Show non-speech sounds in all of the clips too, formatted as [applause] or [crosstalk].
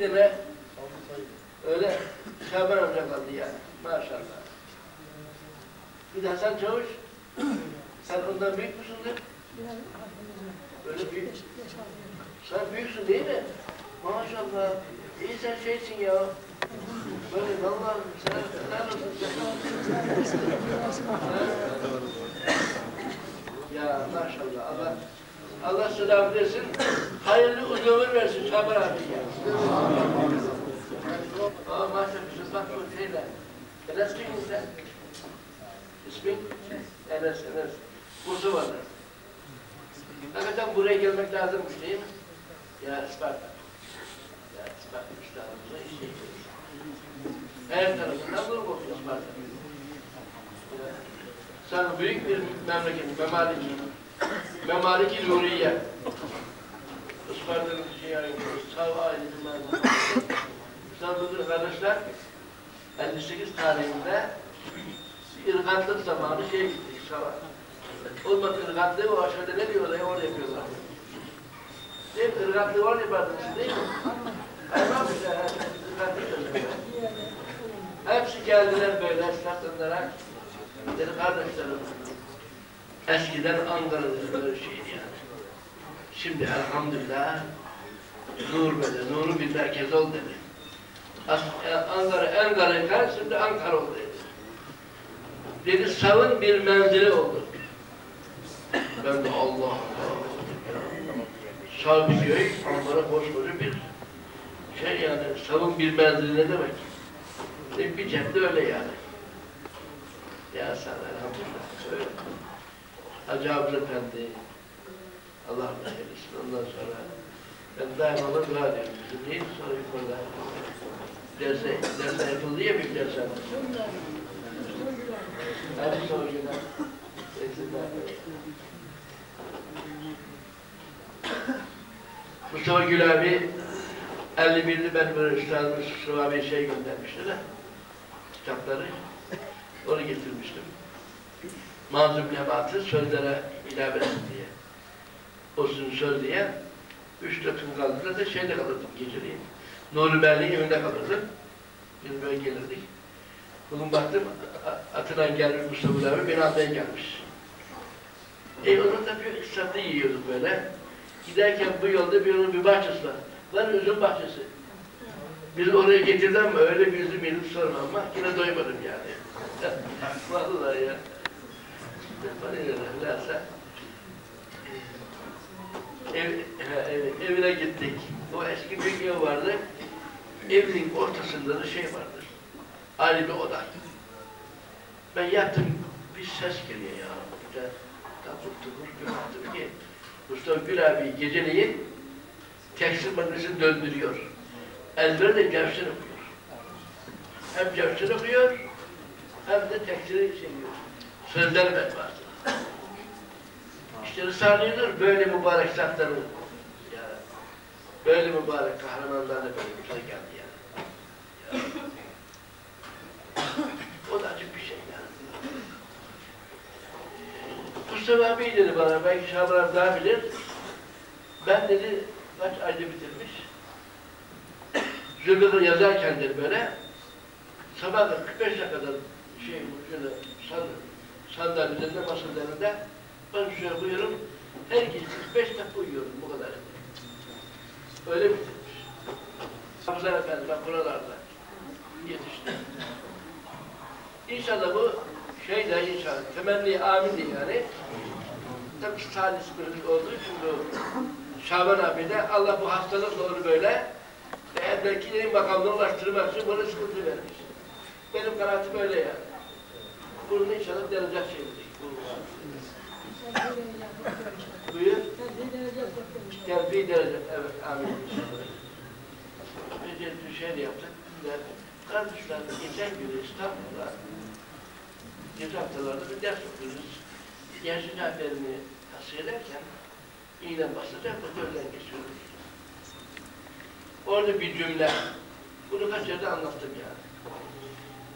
Tane öyle Şaban amca kaldı yani. Maşallah. Bir de Hasan Çavuş. Sen ondan büyük müsün de? Öyle büyük. Sen büyüksün değil mi? Maşallah. İyi sen şeysin ya. Böyle vallahi sen helal olsun? Ya maşallah Allah Allah selam versin. Hayırlı uzun ömür versin Şaban abi. Aa maşallah siz bak bu şeyler. Enes kimsin sen? İsmin? Enes, Enes. Musa'da. Hakikaten buraya gelmek lazımmış değil mi? Ya Isparta. Ya Isparta üstadımıza iş yapıyoruz. Her tarafından grup oluyor Isparta. Sen büyük bir memleket, memalik. Memalik-i Nuriye. Isparta'nın yani, sağ ailesi memleket. İstanbul'da kardeşler 58 tarihinde ırgatlık zamanı şey gittik savaş. Olmadı ırgatlığı o aşağıda ne diyorlar ya orada yapıyorlar. Değil mi? Irgatlığı orada yapardınız değil mi? Hayvan bir şey. ırgatlık Hepsi geldiler böyle sırtlanarak. Dedi kardeşlerim. Eskiden Ankara'da böyle şeydi yani. Şimdi elhamdülillah Nur böyle, nuru bir merkez oldu dedi. As- e, Ankara, Ankara şimdi Ankara oldu dedi. Dedi savun bir menzili oldu. Ben de Allah Allah. Sağ bir köy, Ankara koskoca bir şey yani savun bir menzili ne demek? E, bir cepte öyle yani. Ya sen elhamdülillah öyle. Hacı Abdül Efendi Allah eylesin ondan sonra ben daima ona dua ediyorum. Bizim değil sonra yukarıda derse, derse yapıldı ya bir derse. Hadi sonra günler. Eksikler. Mustafa Gül abi 51'li ben böyle üstadımız Mustafa abi şey göndermişti de kitapları onu getirmiştim. Manzum Nebat'ı sözlere ilave etsin diye. Olsun söz diye üç dört gün kaldılar da şeyde kalırdım geceleyin. Nuri Bey'in evinde kalırdım. Biz böyle gelirdik. Bugün baktım a- atına gelmiş Mustafa abi beni almaya gelmiş. E onun da bir ıslatta yiyorduk böyle. Giderken bu yolda bir yolun bir bahçesi var. Lan üzüm bahçesi. Biz oraya getirdim ama öyle bir üzüm yedim sorma ama yine doymadım yani. Ya. Bana öyle Ev, he, evet, evine gittik. O eski büyük ev vardı. Evin ortasında da şey vardır. Ayrı bir oda. Ben yattım, bir ses geliyor ya. Bir de tabur bir baktım ki Mustafa Gül abi geceleyin tekstil makinesini döndürüyor. Elleri de cevşen okuyor. Hem cevşen okuyor hem de tekstili çekiyor. Sözler bedbahtı. İşte Risale-i Nur böyle mübarek zatların ya, böyle mübarek kahramanlar da böyle geldi yani. Ya. O da acık bir şey yani. Mustafa abi dedi bana, belki Şaban daha bilir. Ben dedi, kaç ayda bitirmiş. Zülfikar yazarken dedi böyle, sabah 45 dakikada şey, şöyle san, sandalye üzerinde, masa üzerinde ben şöyle uyuyorum, her gece 45 dakika uyuyorum, bu kadar. Öyle bitirmiş. Hafızlar Efendi, ben buralarda yetiştim. İnşallah bu şey de inşallah, temenni amin yani. Tabii salih spirit olduğu için bu Şaban abi de Allah bu hastalık doğru böyle ve evvelkilerin makamına ulaştırmak için bana sıkıntı vermiş. Benim kanaatim öyle yani. Bunu inşallah derecek şeydir. Buyur. Bir derece. Evet, amin. Bir şey de yaptık. De, kardeşler, geçen gün İstanbul'da geçen haftalarda bir ders okuyoruz. Gençlik haberini tahsil ederken iğne basacak da gözden geçiyoruz. Orada bir cümle. Bunu kaç yerde anlattım yani.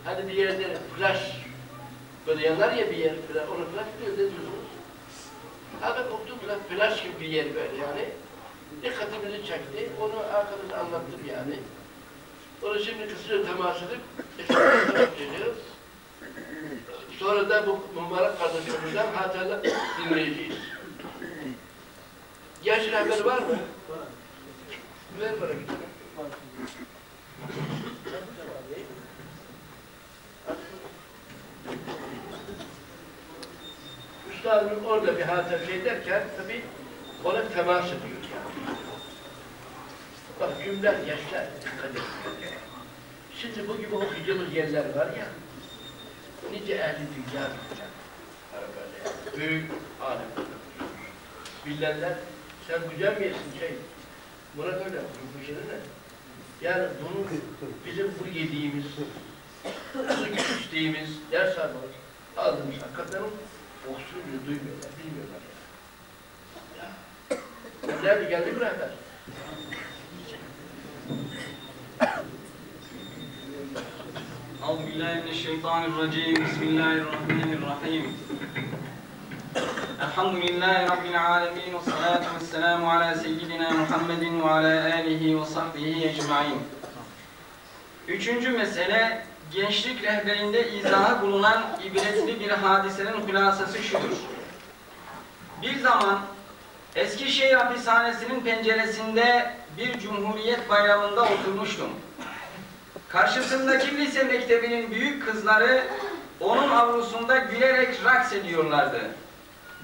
Hani bir yerde flash böyle yanar ya bir yer falan, onu diyor ne diyorsunuz? Ben okudum falan flash gibi bir yer böyle yani. dikkatimizi çekti. Onu arkadaşa anlattım yani. Onu şimdi kısaca temas edip [coughs] geçeceğiz. Sonra da bu mübarek kardeşimizden hatıralar dinleyeceğiz. Genç rehber var mı? Ver bana bir tane. Üstadımız orada bir hatıra şey derken tabii ona temas ediyor yani. Bak cümle gençler dikkat edin. Şimdi bu gibi okuyacağımız yerler var ya, nice ehli dünya böyle büyük alim. Bilenler, sen güzel mi yesin şey? Murat öyle, bu şey ne? Yani bunu bizim bu yediğimiz, su içtiğimiz, ders almamız, aldığımız hakikaten kokusunu bile duymuyorlar, bilmiyorlar yani. Ya. Nerede geldi mi rehber? أعوذ بالله من الشيطان الرجيم بسم الله الرحمن الرحيم الحمد لله رب العالمين والصلاة والسلام على سيدنا محمد وعلى آله وصحبه أجمعين Üçüncü mesele, gençlik rehberinde izahı bulunan ibretli bir hadisenin hülasası şudur. Bir zaman Eskişehir hapishanesinin penceresinde bir cumhuriyet bayramında oturmuştum. Karşısındaki lise mektebinin büyük kızları onun avlusunda gülerek raks ediyorlardı.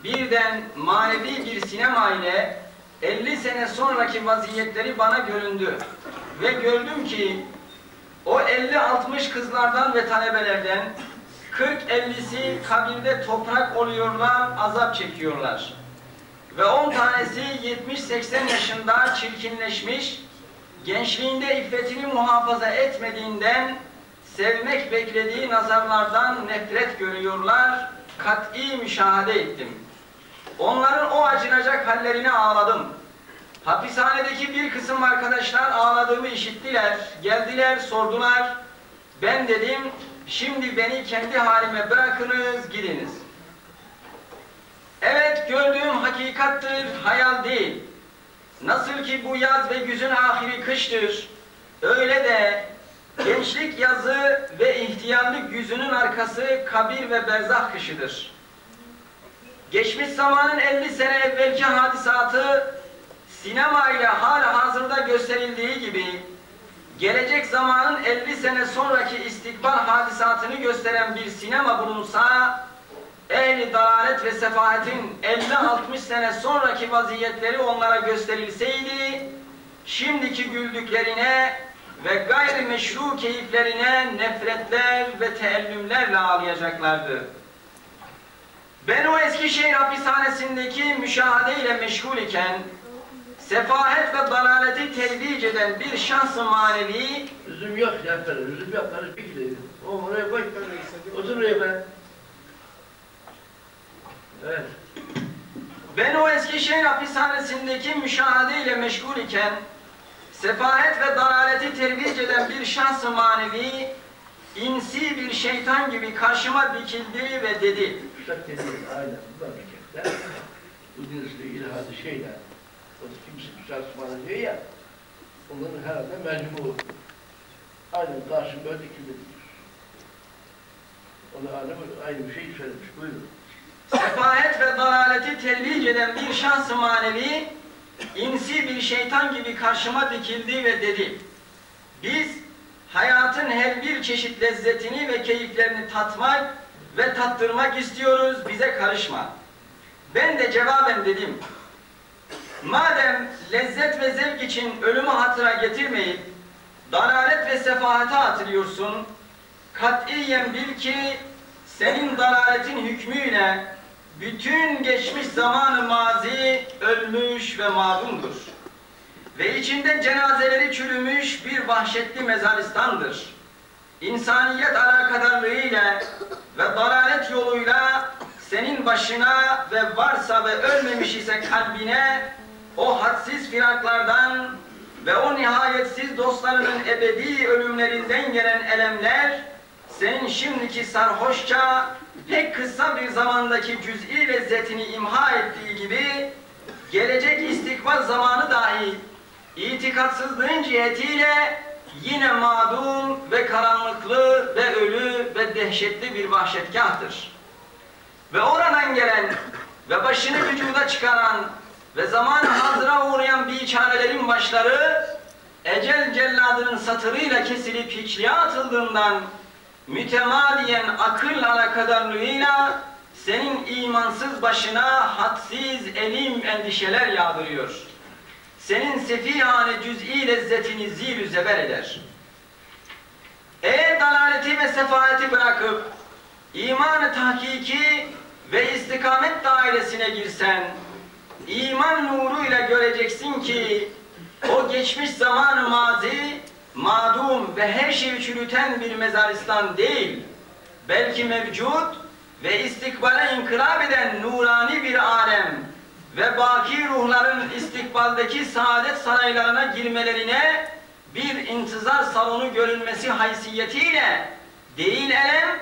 Birden manevi bir sinema ile 50 sene sonraki vaziyetleri bana göründü. Ve gördüm ki o 50-60 kızlardan ve talebelerden 40-50'si kabirde toprak oluyorlar, azap çekiyorlar. Ve 10 tanesi 70-80 yaşında çirkinleşmiş, gençliğinde iffetini muhafaza etmediğinden sevmek beklediği nazarlardan nefret görüyorlar, kat'i müşahede ettim. Onların o acınacak hallerine ağladım. Hapishanedeki bir kısım arkadaşlar ağladığımı işittiler, geldiler, sordular. Ben dedim, şimdi beni kendi halime bırakınız, gidiniz. Evet, gördüğüm hakikattır, hayal değil. Nasıl ki bu yaz ve güzün ahiri kıştır, öyle de gençlik yazı ve ihtiyarlık yüzünün arkası kabir ve berzah kışıdır. Geçmiş zamanın 50 sene evvelki hadisatı sinema ile hala hazırda gösterildiği gibi gelecek zamanın 50 sene sonraki istikbal hadisatını gösteren bir sinema bulunsa ehli dalalet ve sefahetin 50-60 sene sonraki vaziyetleri onlara gösterilseydi, şimdiki güldüklerine ve gayri meşru keyiflerine nefretler ve teellümlerle ağlayacaklardı. Ben o Eskişehir hapishanesindeki müşahede ile meşgul iken, sefahet ve dalaleti tevdic eden bir şahs-ı manevi, Üzüm yok rehber, üzüm yok, karış bir kilo. O oraya koy, otur oraya be. Evet. Ben o Eskişehir hapishanesindeki müşahede ile meşgul iken, sefahet ve dalaleti terbiye eden bir şahs-ı manevi, insi bir şeytan gibi karşıma dikildi ve dedi, aynen bu memlekette bu dinle ilgili hadi şeyler, da kimse Üstad Osmanlı diyor ya, onların herhalde mecbur. Aynen karşımda dikildi diyor. O da aynı, bir şey söylemiş, buyurun. sefahet ve dalaleti terbiye eden bir şahs-ı manevi, insi bir şeytan gibi karşıma dikildi ve dedi, biz hayatın her bir çeşit lezzetini ve keyiflerini tatmak ve tattırmak istiyoruz, bize karışma. Ben de cevaben dedim, madem lezzet ve zevk için ölümü hatıra getirmeyip, dalalet ve sefahate atılıyorsun, katiyen bil ki senin dalaletin hükmüyle bütün geçmiş zamanı mazi ölmüş ve mağdumdur. Ve içinde cenazeleri çürümüş bir vahşetli mezaristandır. İnsaniyet alakadarlığıyla ve dalalet yoluyla senin başına ve varsa ve ölmemiş ise kalbine o hadsiz firaklardan ve o nihayetsiz dostlarının ebedi ölümlerinden gelen elemler senin şimdiki sarhoşça pek kısa bir zamandaki cüz'i lezzetini imha ettiği gibi gelecek istikbal zamanı dahi itikatsızlığın cihetiyle yine mağdum ve karanlıklı ve ölü ve dehşetli bir vahşetgahtır. Ve oradan gelen ve başını vücuda çıkaran ve zaman hazıra uğrayan biçarelerin başları ecel celladının satırıyla kesilip hiçliğe atıldığından mütemadiyen akıl alakadarlığıyla senin imansız başına hadsiz elim endişeler yağdırıyor. Senin sefihane cüz'i lezzetini zil zeber eder. Eğer dalaleti ve sefaleti bırakıp iman-ı tahkiki ve istikamet dairesine girsen, iman nuruyla göreceksin ki o geçmiş zaman mazi, madum ve her şeyi çürüten bir mezaristan değil, belki mevcut ve istikbale inkılap eden nurani bir alem ve baki ruhların istikbaldeki saadet saraylarına girmelerine bir intizar salonu görünmesi haysiyetiyle değil elem,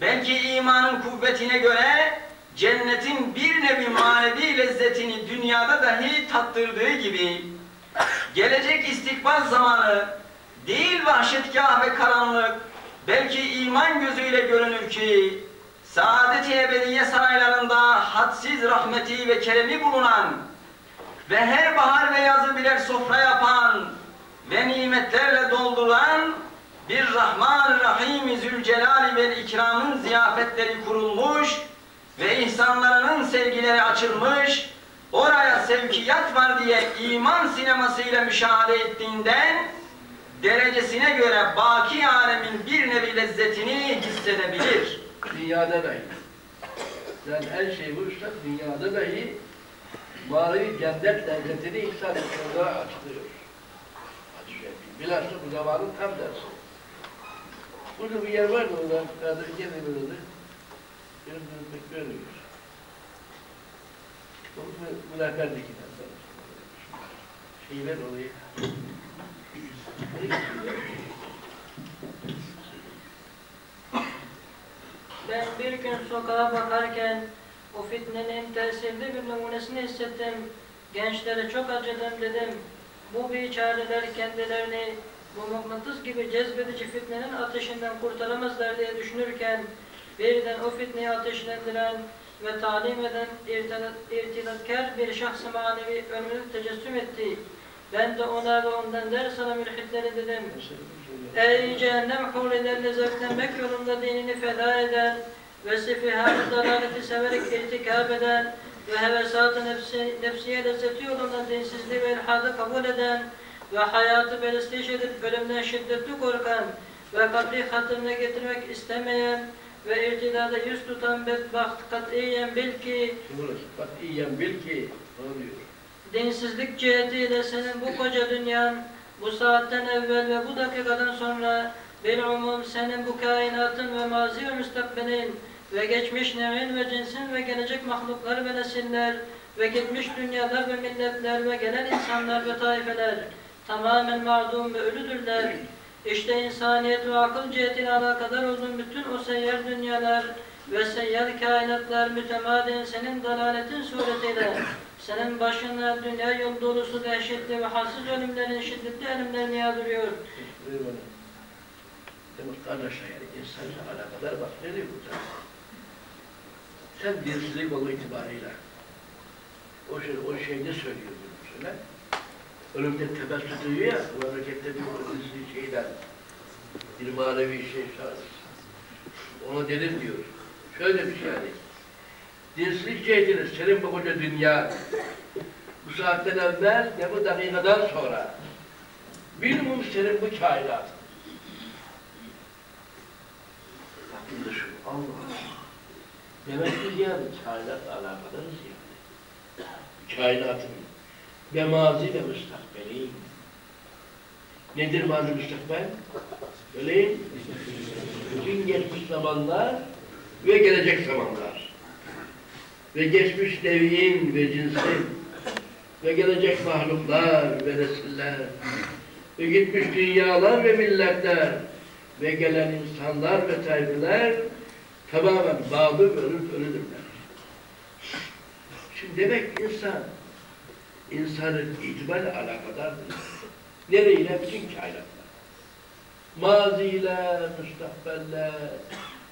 belki imanın kuvvetine göre cennetin bir nevi manevi lezzetini dünyada dahi tattırdığı gibi gelecek istikbal zamanı değil vahşetgah ve karanlık belki iman gözüyle görünür ki saadet-i ebediye saraylarında hadsiz rahmeti ve keremi bulunan ve her bahar ve yazı birer sofra yapan ve nimetlerle dolduran bir Rahman Rahim Zülcelal ve İkram'ın ziyafetleri kurulmuş ve insanların sevgileri açılmış, oraya sevkiyat var diye iman sinemasıyla müşahede ettiğinden derecesine göre baki alemin bir nevi lezzetini hissedebilir. Dünyada dahi. Yani her şey bu üstad dünyada dahi manevi cennet lezzetini insan içinde açılıyor. Bilhassa bu zamanın tam dersi. Burada bir yer vardı oradan Kadir Gelimi'nde. De pek görmüyor. Bu münakadekinden sonra. Şeyler oluyor. Ben bir gün sokağa bakarken o fitnenin tesirli bir numunesini hissettim. Gençlere çok acıdım dedim. Bu biçareler kendilerini bu mıknatıs gibi cezbedici fitnenin ateşinden kurtaramazlar diye düşünürken birden o fitneyi ateşlendiren ve talim eden irtidat- irtidatkar bir şahs-ı manevi önüme tecessüm etti. Ben de ona ve ondan ders alan mülhitlere dedim. Ey cehennem hurilerle zevklenmek yolunda dinini feda eden ve sefihat dalaleti severek irtikab eden ve hevesat-ı nefsi, nefsiye lezzeti yolunda dinsizliği ve ilhadı kabul eden ve hayatı belestiş edip ölümden şiddetli korkan ve kabri hatırına getirmek istemeyen ve irtidada yüz tutan bedbaht katiyen bil ki Burası katiyen bil ki oluyor. dinsizlik cihetiyle senin bu koca dünyan bu saatten evvel ve bu dakikadan sonra bilumum senin bu kainatın ve mazi ve müstakbelin ve geçmiş nevin ve cinsin ve gelecek mahluklar ve nesiller ve gitmiş dünyalar ve milletler ve gelen insanlar ve taifeler tamamen mağdum ve ölüdürler. İşte insaniyet ve akıl cihetiyle alakadar olduğun bütün o seyyar dünyalar ve seyyar kainatlar mütemadiyen senin dalaletin suretiyle senin başına dünya yol dolusu dehşetli ve hassız ölümlerin şiddetli ölümlerini yağdırıyor. Demek kardeşler yani insanla alakadar bak ne diyor burada? Sen dinsizlik olma itibarıyla o şey, o şeyde söylüyor bunu söyle. Ölümde tebessüm duyuyor ya, bu harekette bir şeyden bir manevi şey şahıs. Ona dedim diyor. Şöyle bir şey yani. Dinsizlik şeydiniz, senin bu koca dünya bu saatten evvel ve bu dakikadan sonra Bilmum senin bu kainat. Bakın da şu Allah Allah. Demek ki yani kainatla alakadarız yani. Kainatın ve mazi ve müstakbeli. Nedir mazi müstakbel? Söyleyin. Bütün geçmiş zamanlar ve gelecek zamanlar. Ve geçmiş devin ve cinsin ve gelecek mahluklar ve nesiller ve gitmiş dünyalar ve milletler ve gelen insanlar ve tayfeler tamamen bağlı ve ölüp ölüdürler. Şimdi demek insan insanın itibarla alakadardır. Nereyle? Bütün kainatla. Maziyle, müstakbelle,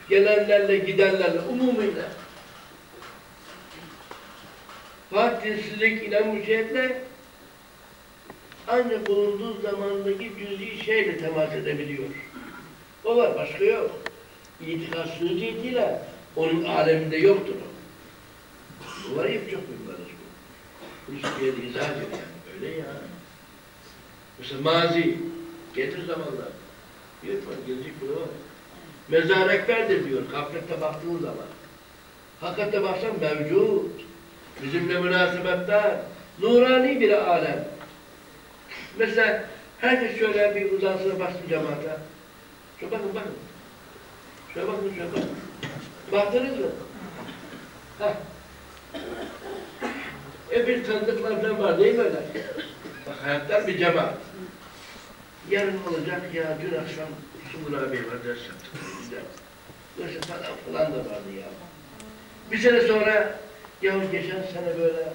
gelenlerle, gidenlerle, umumuyla. Farklısızlık ile mücedetle ancak bulunduğu zamandaki cüz'i şeyle temas edebiliyor. O var, başka yok. İtikatsız cihetiyle onun aleminde yoktur o. Bu var ya çok bir yere izah ediyor yani. Öyle ya. Mesela mazi, getir zamanlar. Diyor ki gelecek bu var. Mezar ekberdir diyor, gaflette baktığın zaman. Hakikatte baksan mevcut. Bizimle münasebetler. Nurani bir alem. Mesela herkes şöyle bir uzansına baksın cemaate. Şöyle bakın bakın. Şöyle bakın şöyle bakın. Baktınız mı? Heh. E bir tanıdıklar falan var değil mi öyle? Bak hayatlar bir cemaat. Yarın olacak ya dün akşam Sungur abi var ders yaptık. Böyle falan falan da vardı ya. Bir sene sonra ya geçen sene böyle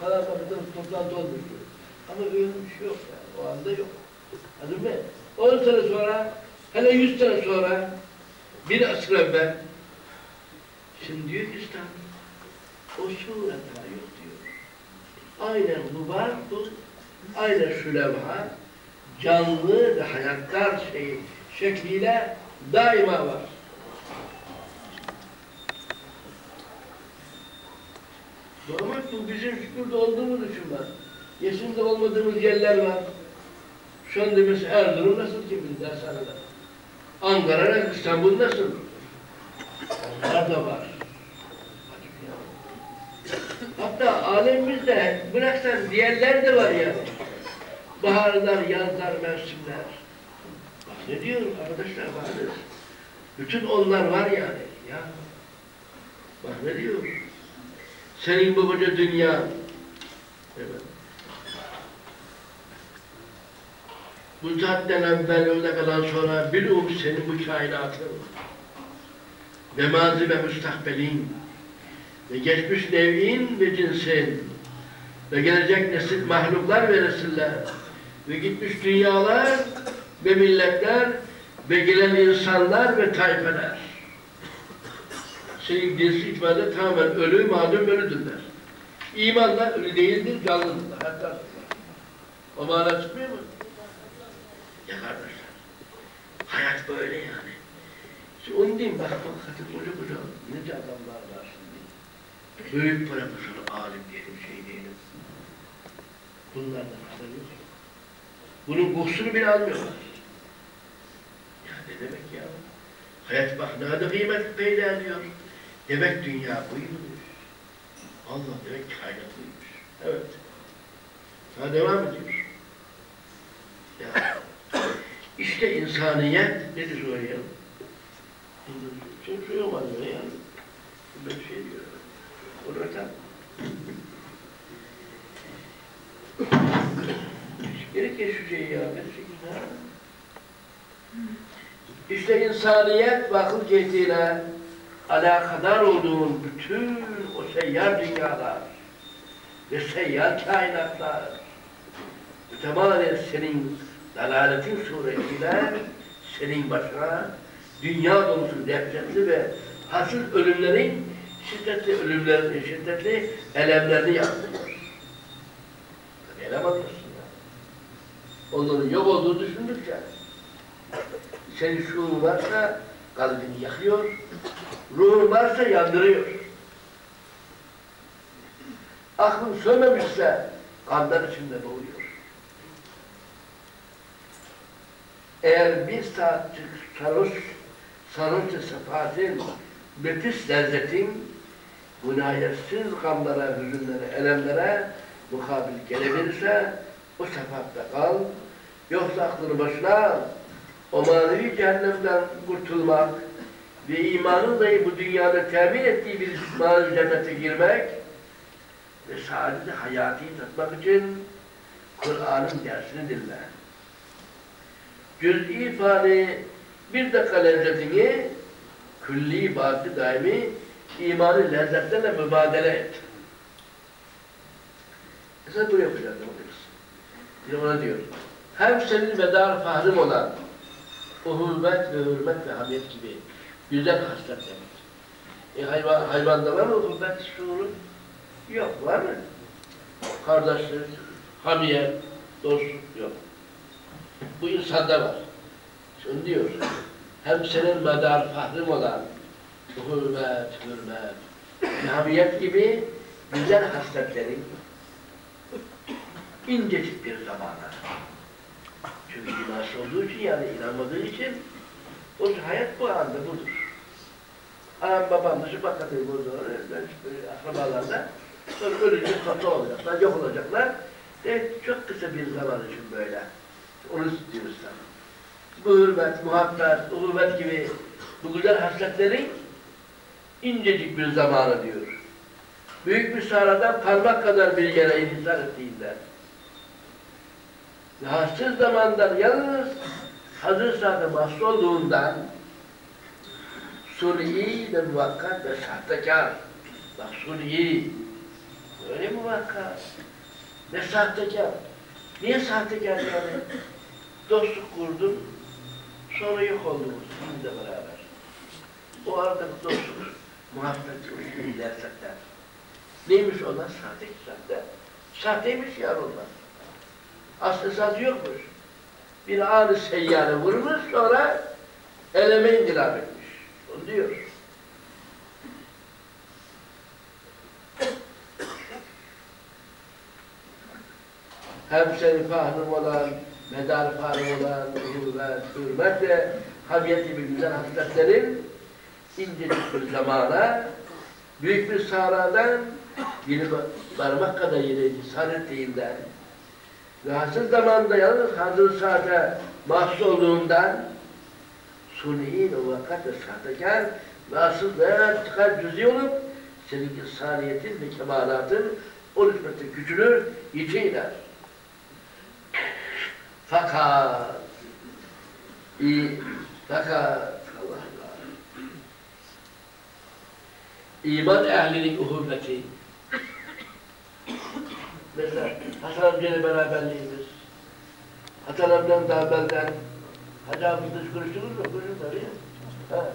falan kapıda toplantı olmuştu. Ama öyle bir şey yok yani. O anda yok. Anladın mı? 10 sene sonra, hele 100 sene sonra bir asır evvel şimdi diyor ki İstanbul o sureta yok. Aynen bu, aynen şu levha canlı ve hayatlar şey, şekliyle daima var. Ama bu bizim şükürde olduğumuz için var. Yeşilde olmadığımız yerler var. Şu anda mesela Erzurum nasıl ki bir dershanede? Ankara, İstanbul nasıl? Onlar da var. Hatta alemimizde bıraksan diğerler de var ya. Baharlar, yazlar, mevsimler. Bak ne diyor arkadaşlar varız. Bütün onlar var yani. Ya. Bak ne diyor. Senin bu koca dünya. Evet. Bu zaten evvel öyle kalan sonra bir um senin bu kainatın ve mazi ve müstakbelin ve geçmiş nev'in ve cinsin ve gelecek nesil mahluklar ve nesiller ve gitmiş dünyalar ve milletler ve gelen insanlar ve tayfeler. Senin dinsi itibariyle tamamen ölü, malum ölüdürler. İmanla ölü değildir, canlıdırlar. Hatta o mana çıkmıyor mu? Ya kardeşler, hayat böyle yani. Şimdi onu diyeyim, bak bak, koca koca, nice adamlar. Büyük profesör, alim diyelim, şey diyelim. Bunlardan haber yok. Bunun kokusunu bile almıyorlar. Ya ne demek ya? Hayat bak ne kadar kıymet peyda ediyor. Demek dünya buymuş. Allah demek kainat buymuş. Evet. Daha devam ediyor. Ya. İşte insaniyet nedir o ya? Çok şey öyle yani. Böyle şey diyor. Orada Gerek ya şu şey ya. İşte insaniyet ve akıl cihetiyle alakadar olduğun bütün o seyyar dünyalar ve seyyar kainatlar mütemadiyen senin dalaletin suretiyle senin başına dünya dolusu dehşetli ve hasıl ölümlerin şiddetli ölümlerin şiddetli elemlerini yansıtıyor. Elem alıyorsun ya. Onların yok olduğunu düşündükçe senin şuurun varsa kalbini yakıyor, ruhun varsa yandırıyor. Aklın sönmemişse kanlar içinde boğuyor. Eğer bir saatlik sarhoş, sarhoşça sefahatin, nefis lezzetin, münayetsiz gamlara, hüzünlere, elemlere mukabil gelebilirse o sefahatte kal. Yoksa aklını başına. O manevi cehennemden kurtulmak ve imanın dahi bu dünyada temin ettiği bir manevi cennete girmek ve saadeti hayatı tatmak için Kur'an'ın dersini dinle. Cüz'i ifade bir dakika lezzetini külli batı daimi imanı lezzetlerle mübadele et. Mesela bunu yapacağız demektir. Bir ona diyor. Hem senin medar fahrım olan o hürmet ve hürmet ve hamiyet gibi güzel haslet demek. E hayvan, hayvanda var mı hürmet şuuru? Yok, var mı? Kardeşlik, hamiyet, dostluk yok. Bu insanda var. Şunu diyor. Hem senin medar fahrım olan hürmet, hürmet, hamiyet gibi güzel hasletlerin incecik bir zamana. Çünkü imansız olduğu için yani inanmadığı için o hayat bu anda budur. Anam babam o zaman, ben böyle akrabalarla sonra ölecek, tatlı olacaklar, yok olacaklar. De çok kısa bir zaman için böyle. Onu diyoruz sana. Bu hürmet, muhabbet, uhuvvet gibi bu güzel hasletlerin incecik bir zamanı diyor. Büyük bir sahradan parmak kadar bir yere intisar ettiğinden rahatsız zamandan yalnız hazır sahne mahsus olduğundan suri ve muvakkat ve sahtekar. Bak suri, öyle muvakkat ve sahtekar. Niye sahtekar yani? Dostluk kurdun, sonra yok oldunuz sizinle beraber. O arada dostluk, muhabbet kurdun, ilersetler. Neymiş onlar? Sahte sahte. Sahteymiş ya onlar. Aslı sazı yokmuş. Bir anı seyyare vurmuş sonra eleme indilap etmiş. Onu diyor. Hem senin fahrım olan, medar fahrım olan, hürmet, hürmetle hamiyet gibi güzel hasletlerin incecik bir zamana, büyük bir sahradan bir parmak kadar yere insan ettiğinden, rahatsız zamanda yalnız hazır saate mahsus olduğundan suni o vakat ve sahtekar ve asıl ve çıkar cüzi olup senin insaniyetin ve kemalatın oluşması gücünü yitiler. Fakat i, fakat Allah Allah iman ehlinin uhuvveti Mesela Hasan amcayla beraberliğimiz, Hasan amcanın daha evvelden Hacı hiç konuştunuz mu? Konuşun tabii. Ha.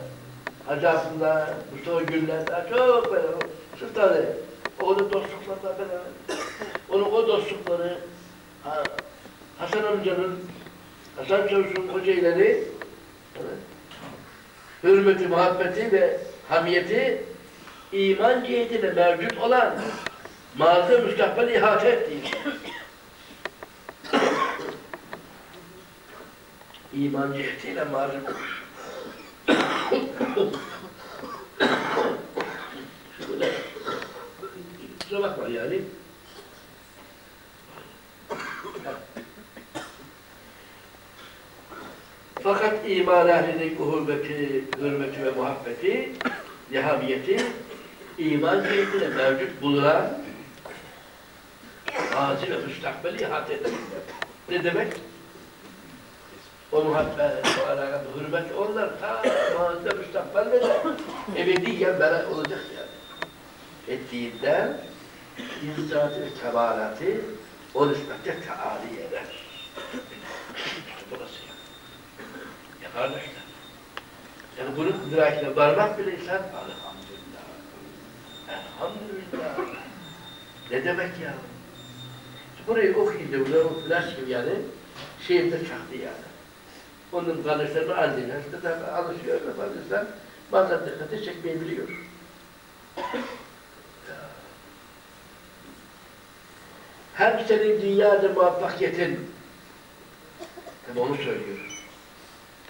Hacı Hafız'la, Mustafa Gül'le çok beraber. Sırf tabii. Onun dostluklarla beraber. Onun o dostlukları ha, Hasan amcanın, Hasan Çavuş'un hocayları evet, hürmeti, muhabbeti ve hamiyeti iman cihetine mevcut olan mazi müstakbel ihate ettiği iman cihetiyle mazi şöyle bakma yani. Fakat iman ehlinin hürmeti, hürmeti ve muhabbeti, nihamiyeti iman cihetine mevcut bulunan mazi ve müstakbeli ihate. Ne demek? O muhabbet, o alakat, hürmet, onlar ta mazide müstakbelde de ebediyen beraber olacak yani. Ettiğinden izzatı ve kebalatı o nispette teali eder. Burası ya. Ya kardeşler. Yani bunun idrakine varmak bile insan elhamdülillah. Elhamdülillah. Ne demek ya? Burayı okuyunca burada o flash gibi yani şeyimde çaktı yani. Onun kardeşlerine aldığında işte alışıyor ve kardeşler bazen dikkati çekmeyebiliyor. Ya. Hem senin dünyada muvaffakiyetin tabi onu söylüyor.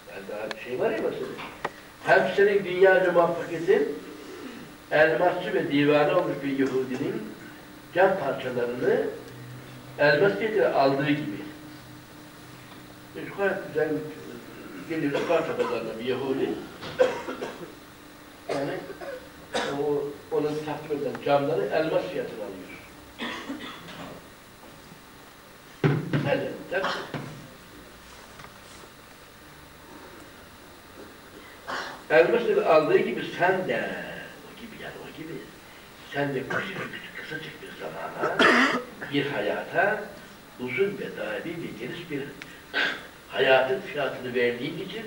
Yani daha şey var ya mesela. Hem senin dünyada muvaffakiyetin elmasçı ve divane olmuş bir Yahudinin cam parçalarını elmas getir aldığı gibi. E, şu kadar güzel geliyor parça pazarına bir Yahudi. Yani o, onun takdim eden camları elmas fiyatına alıyor. Elbette. Elmasını aldığı gibi sen de o gibi yani o gibi sen de küçük kısacık bir zamana bir hayata uzun ve daimi ve geniş bir hayatın fiyatını verdiğin için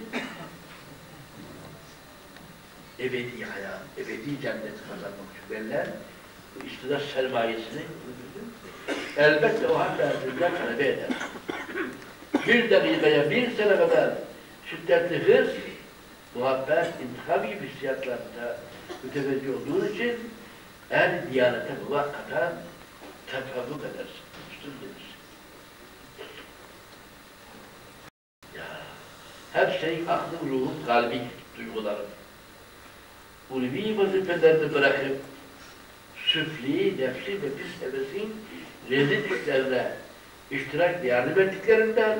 ebedi hayat, ebedi cennet kazanmak için verilen bu iktidar sermayesini elbette o hatta dünya talebe eder. Bir dakikaya bir sene kadar şiddetli hırs, muhabbet, intikam gibi hissiyatlarında müteveccih olduğun için el diyanete muvakkaten tefavvuk edersin, üstün gelirsin. Ya, her şey aklın, ruhun, kalbin, duyguların. Ulvi vazifelerini bırakıp süfli, nefsi ve pis hevesin rezil işlerine iştirak yardım ettiklerinden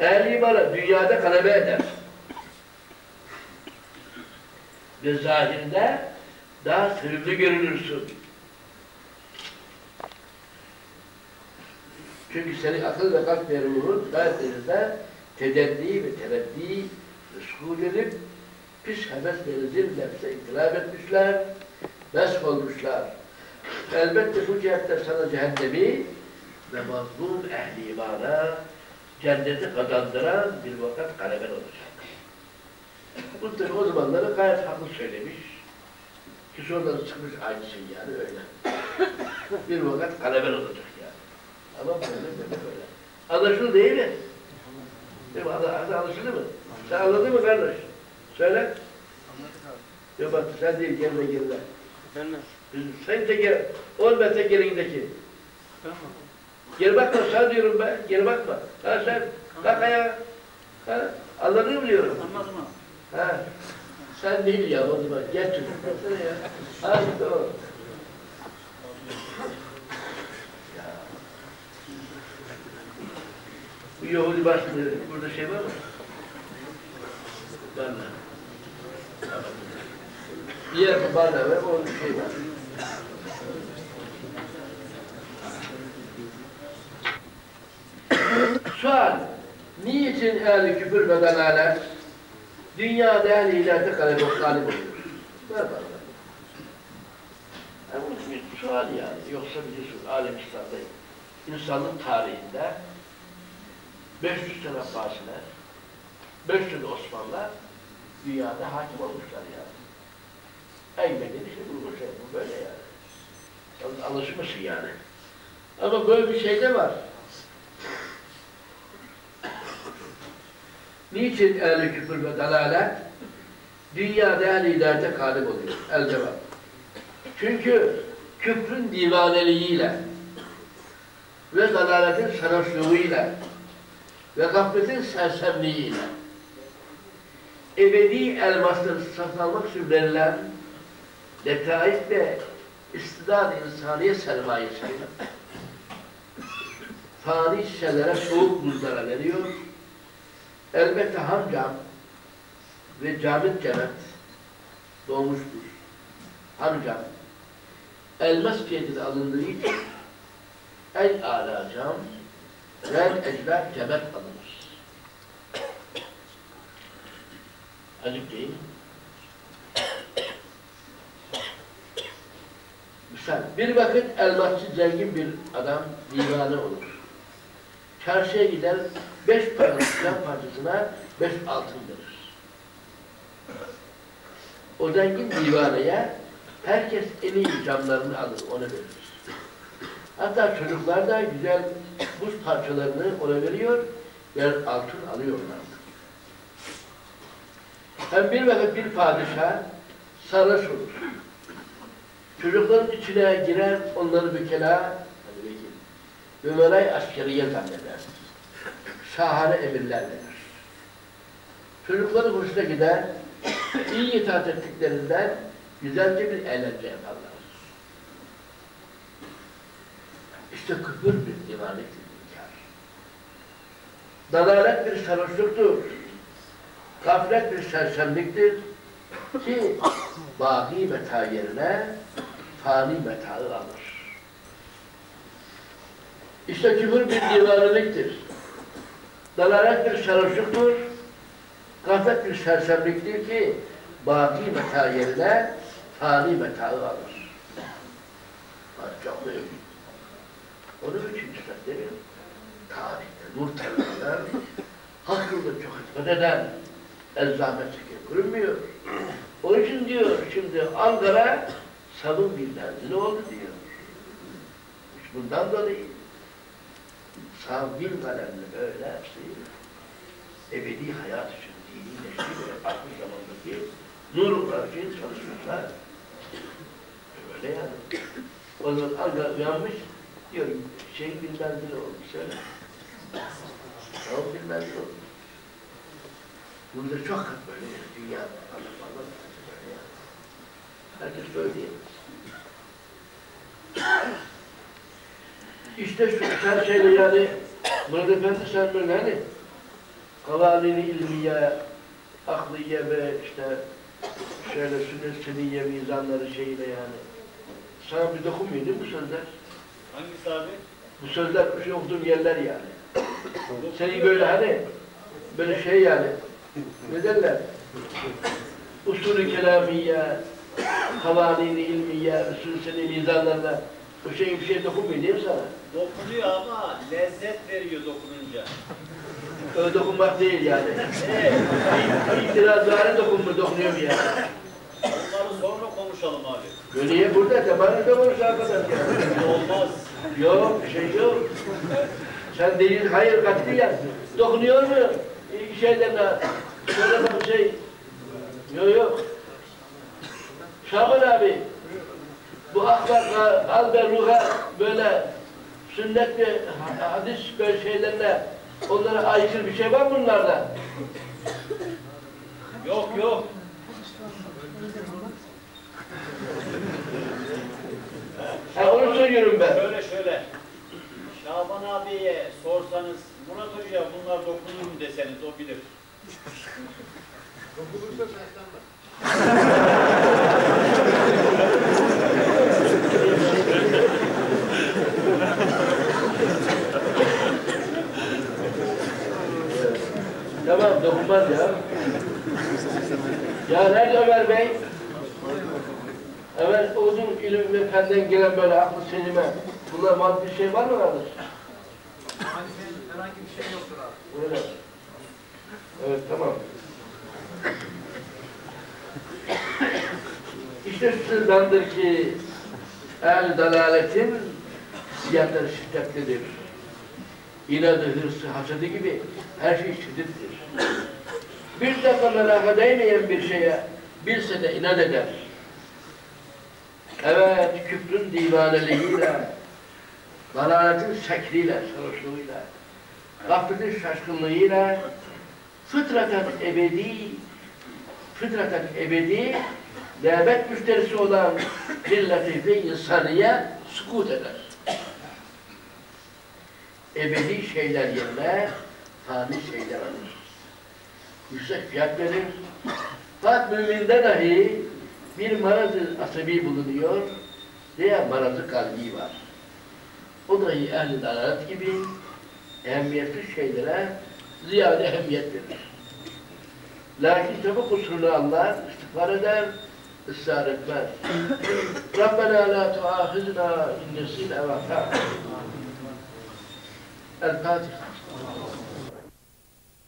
ehli imana dünyada galebe eder. Ve zahirde daha sevimli görünürsün. Çünkü senin akıl ve kalp ve ruhun gayet derecede tedelli ve tereddi meşgul edip pis heves ve rezil nefse etmişler, mesk olmuşlar. Elbette bu cihette sana cehennemi ve mazlum ehli imana cenneti kazandıran bir vakat kalemen olacak. Bu o zamanları gayet haklı söylemiş. Ki sonradan çıkmış aynı şey yani öyle. bir vakat kalemen olacak yani. Ama böyle böyle böyle. Anlaşıldı değil mi? Değil mi? Anla- Anlaşıldı mı? Sen anladın mı kardeş? Söyle. Yok bak sen değil geride geride. Efendim? Sen de gel. 10 metre gerindeki. Tamam. Geri bakma sen diyorum ben. Geri bakma. Ha sen kalk ayağa. Ha, anladın mı diyorum? Anladım abi. Ha. Sen değil ya o zaman. Gel çocuk. Baksana ya. Ha işte o. Bu Yahudi başlığı burada şey var mı? Tamam. Bir yer bana ver, onun şey var. Sual. Niçin ehli küfür ve dalalet dünyada ehli ileride galip galip oluyor? Ver. Yani bu bir sual yani. Yoksa biliyorsun alem İslam'da insanlık tarihinde 500 sene Fasiler, 500 Osmanlılar dünyada hakim olmuşlar yani. En medeni şey bulmuş yani. Bu böyle yani. Alışmışsın yani. Ama böyle bir şey de var. Niçin ehli küfür ve dalalet dünyada ehli ileride galip oluyor? El cevap. Çünkü küfrün divaneliğiyle ve dalaletin sarhoşluğuyla ve gafletin sersemliğiyle ebedi elmasları satın almak için verilen detayet ve istidad insaniye sermayesini fani şişelere soğuk buzlara veriyor. Elbette Hamcam ve Camit Cemet doğmuştur. Hamcam elmas fiyatı alındığı için en âlâ cam ve en ecber cemet alınır. Acık değil mi? Misal, bir vakit elmasçı zengin bir adam divane olur. Çarşıya gider, beş paralık cam parçasına beş altın verir. O zengin divaneye herkes en iyi camlarını alır, ona verir. Hatta çocuklar da güzel buz parçalarını ona veriyor ve altın alıyorlar. Hem bir vakit bir padişah sarhoş olur. Çocukların içine girer, onları bükela, hadi bekleyin, Ömeray askeriye zanneder. Şahane emirler verir. Çocukları hoşuna gider, iyi itaat ettiklerinden güzelce bir eğlence yaparlar. İşte küfür bir divanettir, inkar. Dalalet bir sarhoşluktur. Gaflet bir sersemliktir ki baki meta yerine fani metaı alır. İşte küfür bir divaneliktir. Dalalet bir sarhoşluktur. Gaflet bir sersemliktir ki baki meta yerine fani metaı alır. Bak çok büyük. Onun için üstadları tarihte, nur tellerden hakkında çok hizmet eden elzame çekiyor, görünmüyor. Onun için diyor şimdi Ankara sabun bir menzili oldu diyor. İşte bundan dolayı savbil kalemle böyle hepsi ebedi hayat için, dini neşri ve aklı zamandaki nurlar için çalışmışlar. Öyle yani. O zaman Ankara uyanmış, diyor şey bir menzili oldu, söyle. Savun bir oldu. Bunda çok böyle dünya böyle yani. Herkes söyleyemez. İşte şu sen şeyle yani Murat Efendi sen böyle hani kavalini ilmiye, akliye ve işte şöyle sünnet seniyye mizanları şeyle yani. Sana bir dokunmuyor değil mi bu sözler? Hangisi abi? Bu sözler bu şey okuduğum yerler yani. Senin böyle hani böyle şey yani ne derler? Usulü kelamiye, kavalini ilmiye, usulü seni mizanlarla bu şey bir şey dokunmuyor değil mi sana? Dokunuyor ama lezzet veriyor dokununca. Öyle dokunmak değil yani. Evet. İtirazları dokunma, dokunuyor mu yani? Bunları sonra konuşalım abi. Böyle burada zamanı da konuş arkadaş. Olmaz. Yok, bir şey yok. Sen değil, hayır katiyen. Dokunuyor mu? İyi şeylerine. Şöyle bir şey. Yok yok. Şaban abi, bu ahlaka, al ve ruha böyle sünnet ve hadis böyle şeylerle onlara aykırı bir şey var mı bunlarda? Yok yok. Ha, onu söylüyorum ben. Şöyle şöyle. Şaban abiye sorsanız Murat Hoca bunlar dokunur mu deseniz o bilir. Tamam [laughs] dokunmaz ya. Ya nerede Ömer Bey? Ömer uzun ilim ve fenden gelen böyle aklı selime. Bunlar maddi bir şey var mı kardeş? Herhangi bir şey yoktur abi. Öyle. Evet tamam. İşte şundandır ki el dalaletin ziyanları şiddetlidir. İnadı, hırsı, hasadı gibi her şey şiddettir. Bir defa merak değmeyen bir şeye bilse de inat eder. Evet, küfrün divaneliğiyle, dalaletin şekliyle, sarhoşluğuyla, gafletin şaşkınlığıyla, fıtraten ebedi, fıtraten ebedi, lebet müşterisi olan latife insaniye sukut eder. Ebedi şeyler yerine fani şeyler alır. Yüksek fiyat verir. Fakat müminde dahi bir marazı asabi bulunuyor veya marazı kalbi var. O dahi ehl-i dalalet gibi ehemmiyetli şeylere ziyade ehemmiyet verir. Lakin tabi kusurunu Allah istiğfar eder, ısrar etmez. [clears throat] Rabbena la tuahizna in nesine ve hata. El Fatiha. Buyurun, buyurun.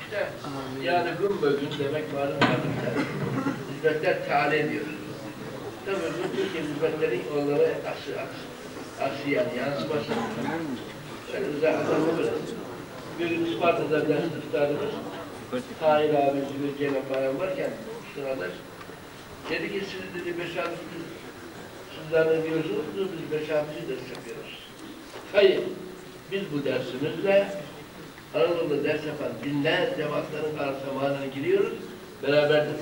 İşte yani gün be demek varım varlıkta. Hizmetler teala ediyor. Tabii bu Türkiye hizmetleri onlara aksi, aksi, aksi yani yansımasın. Yani böyle. Bir Isparta'da bir ders üstadımız, Tahir abi, Zübür Cenab Bayram varken, sırada dedi ki siz dedi beş altı siz zannediyorsunuz da biz beş altıncı ders yapıyoruz. Hayır, biz bu dersimizle Anadolu'da ders yapan binler cemaatlerin arasına giriyoruz, beraberdir.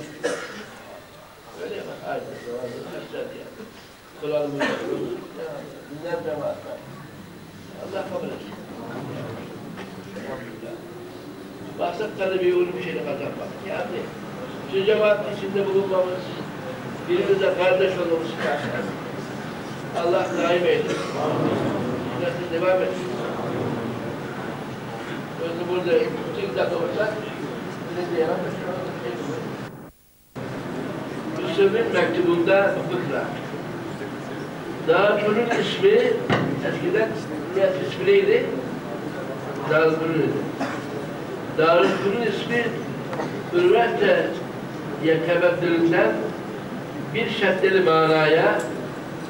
Öyle mi? Zamanda dersler yapıyoruz, binler cemaatler. Allah kabul etsin. Maksat talebeyi uygun bir şeyle kazanmak. Yani şu cemaatin içinde bulunmamız, birbirimize kardeş olmamız şart. Allah daim eylesin. Sünnetin devam etsin. Özü burada iki dakika de yaramaz. Akşam'ın mektubunda fıkra. Darülfünun ismi eskiden Nihat ismi neydi? Darülfünun. Darülfünun ismi diye tebeddülünden bir şeddeli manaya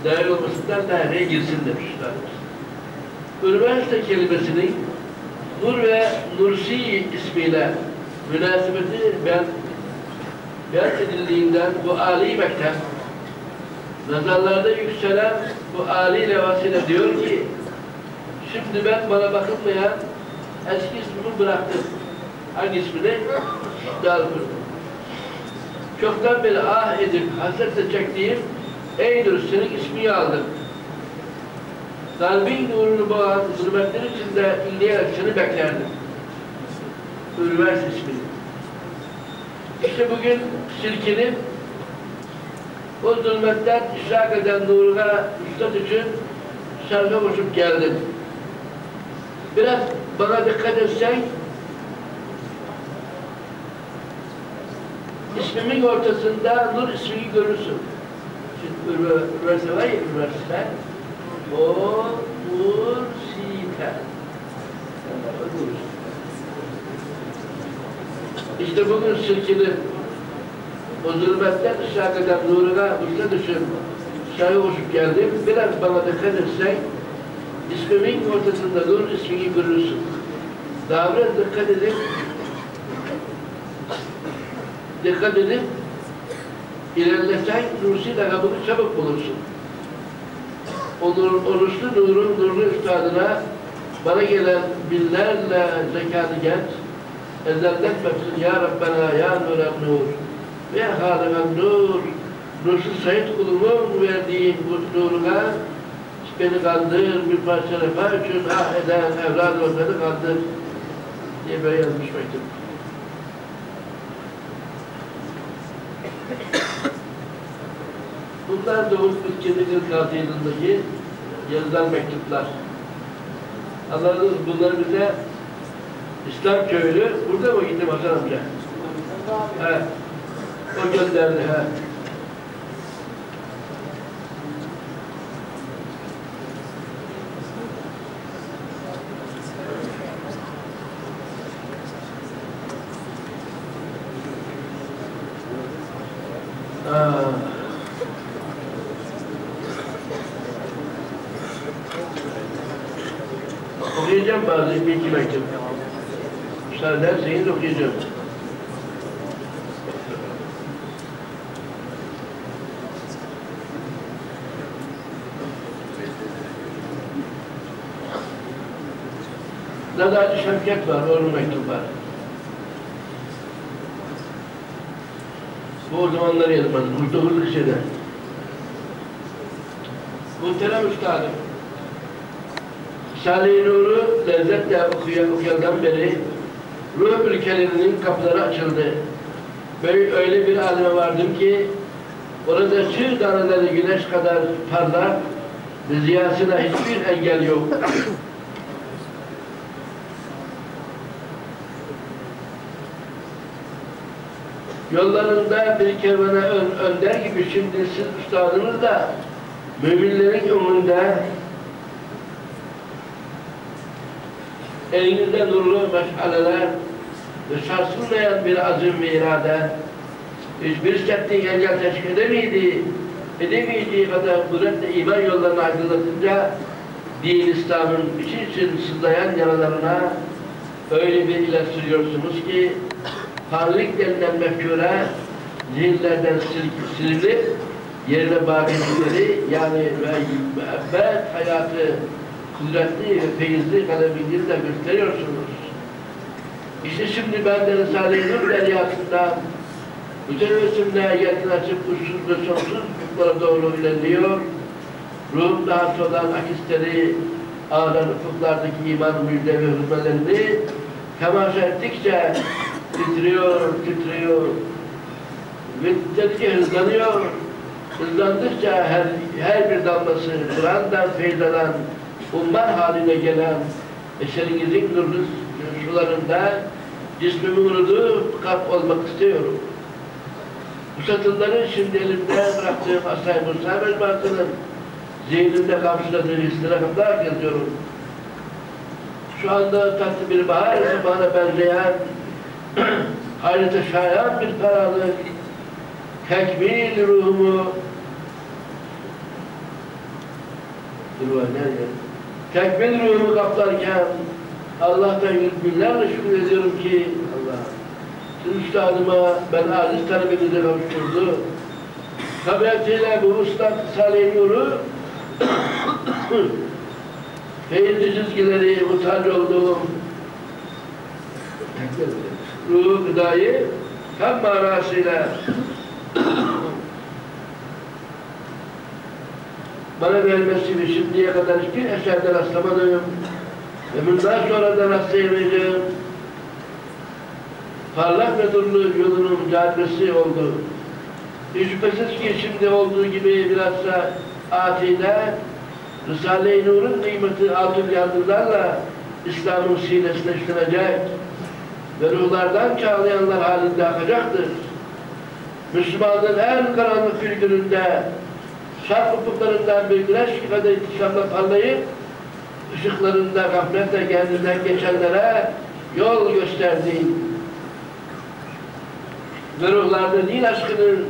dahil olmasından daireye girsin demişler. Üniversite kelimesinin Nur ve Nursi ismiyle münasebeti ben beyan edildiğinden bu âli mektep nazarlarda yükselen bu âli levhasıyla diyor ki şimdi ben bana bakılmayan eski ismimi bıraktım. Hangi ismini? Darfur. Çoktan beri ah edip hasretle çektiğim ey Nur senin ismini aldım. Kalbin nurunu boğan zulmetler içinde inleyerek seni beklerdim. Üniversite ismini. İşte bugün silkinip o zulmetten işrak eden nuruna üstad için sarfa koşup geldim. Biraz bana dikkat etsen ismimin ortasında nur ismini görürsün. Şimdi ünivers- üniversite var ya üniversite. O nur site. İşte bugün silkinip o zulmetten ışrak eden nuruna usta düşün. Şahı koşup geldim. Biraz bana dikkat etsen ismimin ortasında nur ismini görürsün. Daha biraz dikkat edin. Dikkat edin. İlerlesen Nursi lakabını çabuk bulursun. Onur, oruçlu nurun nurlu üstadına bana gelen binlerle zekalı genç ezelden beksin ya Rabbena ya Nuran Nur ve Halimen Nur Nursuz Said kulumun verdiği bu nuruna beni kandır bir parça refah için ah eden evladı beni kandır diye böyle yazmış mektup. Bunlar Doğu Türkiye'de 46 yılındaki yazılan mektuplar. Allah'ın bunları bize İslam köylü, burada mı gitti Hasan amca? He. O gönderdi, he. Aa. Okuyacağım bazı bir iki mektup. Müsaade ederseniz okuyacağım. Şevket var, onun mektup var. Bu o zamanları yazmadı, burada hırlık şeyler. Muhterem Üstadım, Salih Nur'u lezzetle okuyan, okuyandan beri ruh ülkelerinin kapıları açıldı. Böyle öyle bir aleme vardım ki orada çığ taneleri güneş kadar parlak ve ziyasına hiçbir engel yok. Yollarında bir kervana ön, önder gibi şimdi siz üstadınız da müminlerin önünde elinizde nurlu meşaleler ve sarsılmayan bir azim ve irade hiçbir şekilde engel teşkil edemeydi edemeyeceği kadar kudretle iman yollarını aydınlatınca din İslam'ın için için sızlayan yaralarına öyle bir ilaç sürüyorsunuz ki Tanrılık denilen mefkure zihinlerden sil- silinip yerine bakiyetleri yani müebbet hayatı kudretli ve feyizli kaleminizi de gösteriyorsunuz. İşte şimdi ben de Risale-i Nur deryasından bütün resimle yerin açıp uçsuz ve sonsuz ufuklara doğru ilerliyor. Ruhum daha olan akisleri, ağlar ufuklardaki iman müjde ve hürmelerini temaşa ettikçe titriyor, titriyor. Dedikçe hızlanıyor. Hızlandıkça her, her bir damlası Kur'an'dan feyz alan, umman haline gelen eserinizin nurlu sularında cismimi unutup kap olmak istiyorum. Bu satırları şimdi elimde bıraktığım Asay Musa Mecmuası'nın zihnimde kapsıladığı hisleri kadar yazıyorum. Şu anda tatlı bir bahar sabahına benzeyen, hayrete şayan bir karanlık, tekmil ruhumu, Dur var, nerede? Tekmil ruhumu kaplarken Allah'tan yüz binlerle şükür ediyorum ki Allah şu üstadıma ben aziz talebenize kavuşturdu. Tabiatıyla bu ustat Salih Nur'u Feyizli çizgileri muhtaç olduğum ruhu gıdayı tam manasıyla bana vermesini şimdiye kadar hiçbir eserde rastlamadım. Ve bundan sonra da rastlayamayacağım. Parlak ve nurlu yolunun caddesi oldu. Hiç şüphesiz ki şimdi olduğu gibi bilhassa atide Risale-i Nur'un kıymeti altın yardımlarla İslam'ın sinesine işlenecek ve ruhlardan çağlayanlar halinde akacaktır. Müslümanın en karanlık bir gününde şark ufuklarından bir güneş kadar ihtişamla parlayıp ışıklarında gafletle kendinden geçenlere yol gösterdiğin ve ruhlarda din aşkının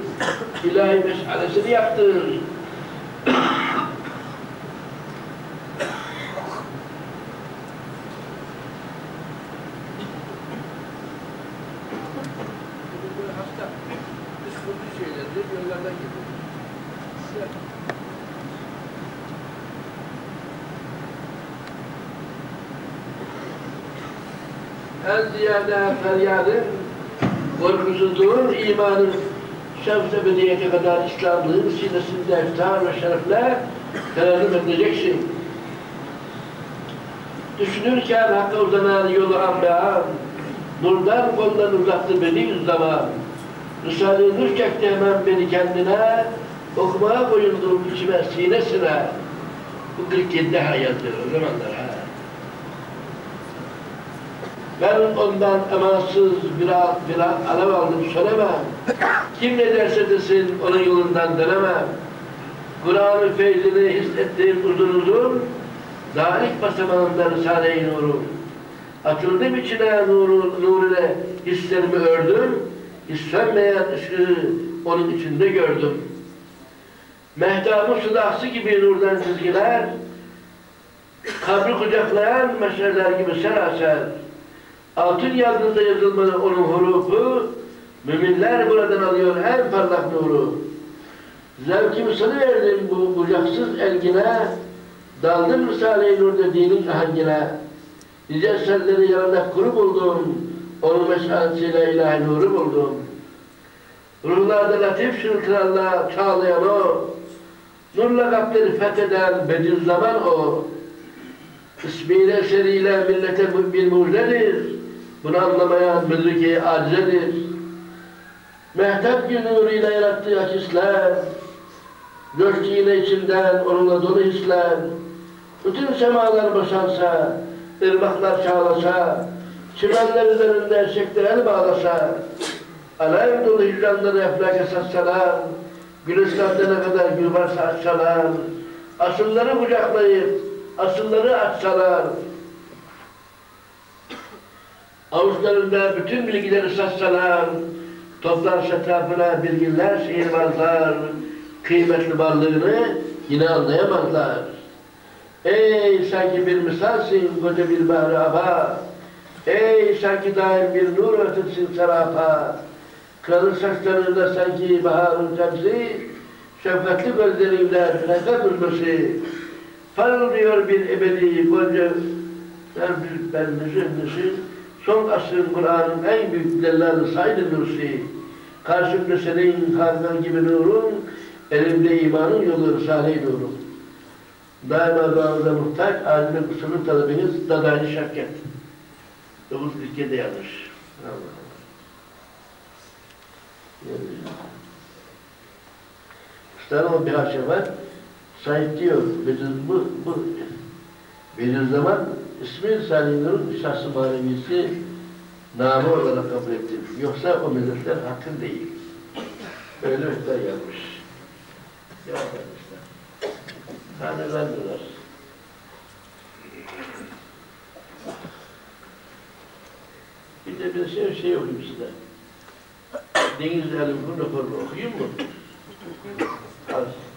ilahi meşalesini yaktığın En ziyade feryadın, korkusuzluğun, imanın ebediyete kadar İslamlığın sinesinde iftar ve şerefle terennüm edeceksin. Düşünürken hakka uzanan yolu anlayan, nurdan koldan uzattı beni zaman. Risale-i Nur çekti hemen beni kendine, okumaya koyuldum içime sinesine. Bu 47 ha yazıyor o zamanlar Ben ondan emansız bir, bir alev aldım söylemem. Kim ne derse desin onun yolundan dönemem. Kur'an-ı feyzini hissettiğim uzun uzun, ilk basamağında Risale-i Nur'u. Atıldım içine nuru, nur ile hislerimi ördüm, hissenmeyen ışığı onun içinde gördüm. Mehtabı sudaksı gibi nurdan çizgiler, kabri kucaklayan meşerler gibi seraser. Altın yaldızda yazılmalı onun hurufu, müminler buradan alıyor en parlak nuru. Zevkimi salıverdim bu bucaksız elgine, daldım Risale-i Nur dediğinin ahengine. Nice eserleri yararak kuru buldum, onun meşalesiyle ilahi nuru buldum. Ruhlarda latif şırkılarla çağlayan o, nurla kalpleri fetheden Bediüzzaman o. İsmiyle eseriyle millete bir mucizedir. Bunu anlamayan müdrike acizedir. Mehtap gün nuruyla yarattığı akisler, göçtüğüyle içinden onunla dolu hisler, bütün semalar boşansa, ırmaklar çağlasa, çimenler üzerinde eşekler el bağlasa, alev dolu hicranları eflake satsalar, gülistanlarına kadar gül varsa açsalar, asılları kucaklayıp, asılları açsalar, avuçlarında bütün bilgileri satsalar, toplarsa etrafına bilgiler, sihirbazlar, kıymetli varlığını yine anlayamazlar. Ey sanki bir misalsin koca bir bahri ey sanki daim bir nur ötürsün serapa, kalın saçlarında sanki baharın temsi, şefkatli gözleriyle rekat ulması, parıldıyor bir ebedi gonca, ben büyük ben nüzünnüsü, son asrın Kur'an'ın en büyük dellalı saydı nursi, karşımda senin harman gibi nurun, elimde imanın yolu Risale-i Nur'un. Daima duanıza muhtaç, alime kusurlu talebiniz Dadani Şevket. 9.47'de yanlış. Allah Allah. Üstadımın bir haşa var. Sahip diyor, Bediüzzaman ismi Nur'un şahsı manevisi namı olarak kabul ettim. Yoksa o melekler hakkın değil. Öyle öfte gelmiş. Cevap vermişler. Tanrılandılar. Bir de bir şey, şey okuyayım size. Deniz Elim bunu okuyayım mı? Az.